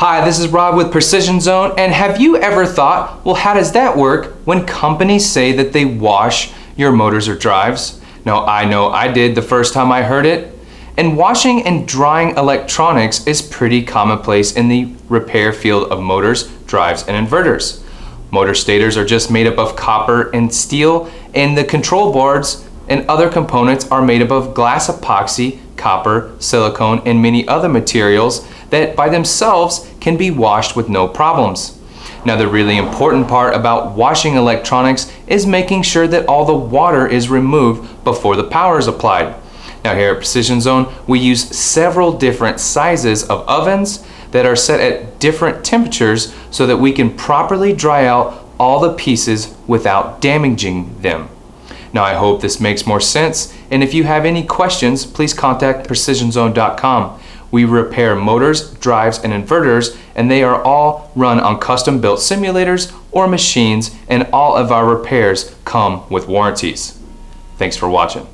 Hi, this is Rob with Precision Zone, and have you ever thought, well, how does that work when companies say that they wash your motors or drives? Now, I know I did the first time I heard it. And washing and drying electronics is pretty commonplace in the repair field of motors, drives, and inverters. Motor stators are just made up of copper and steel, and the control boards and other components are made up of glass epoxy, copper, silicone, and many other materials that by themselves can be washed with no problems. Now the really important part about washing electronics is making sure that all the water is removed before the power is applied. Now here at Precision Zone, we use several different sizes of ovens that are set at different temperatures so that we can properly dry out all the pieces without damaging them. Now I hope this makes more sense and if you have any questions please contact precisionzone.com. We repair motors, drives, and inverters, and they are all run on custom built simulators or machines, and all of our repairs come with warranties. Thanks for watching.